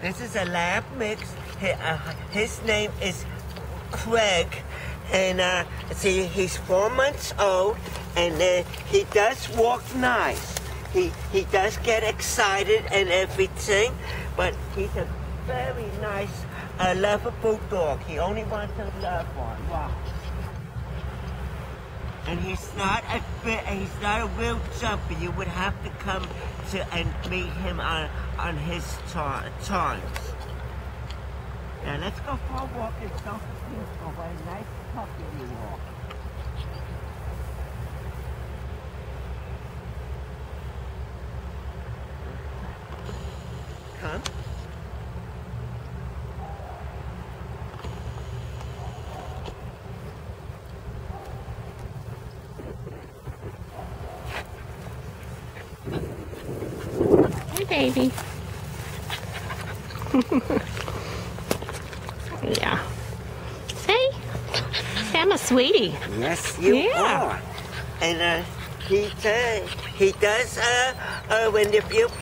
This is a lab mix. Uh, His name is Graig, and uh, see, he's four months old, and uh, he does walk nice. He he does get excited and everything, but he's a very nice, uh, lovable dog. He only wants a love one. Wow. And he's not a bit, he's not a real jumper. You would have to come to and meet him on on his ti- times. Now let's go for a walk and start the peaceful way. Nice puppy you walk. Come. Baby. yeah. Say I'm a sweetie. Yes, you Yeah. are. And uh, he uh, he does uh, uh, when if you